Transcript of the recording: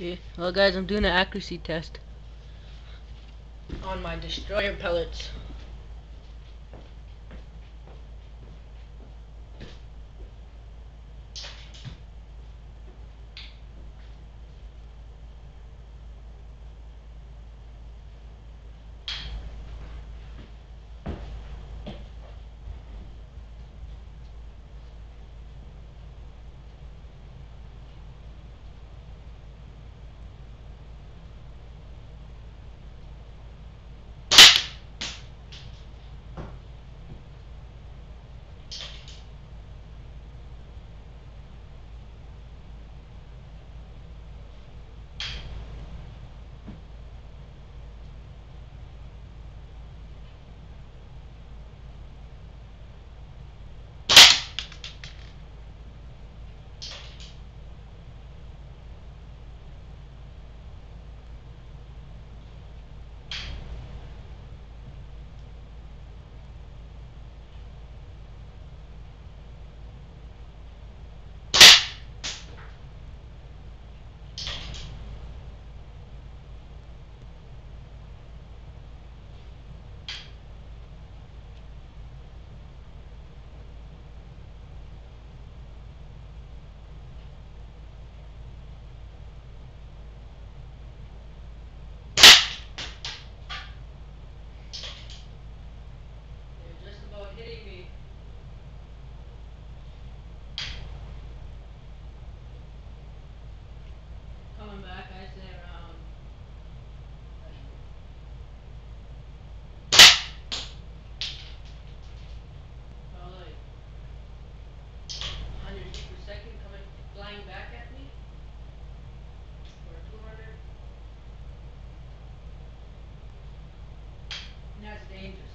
Okay, well guys, I'm doing an accuracy test on my destroyer pellets. back, I say around. Probably 100 feet per second coming flying back at me. Or 200. And that's dangerous.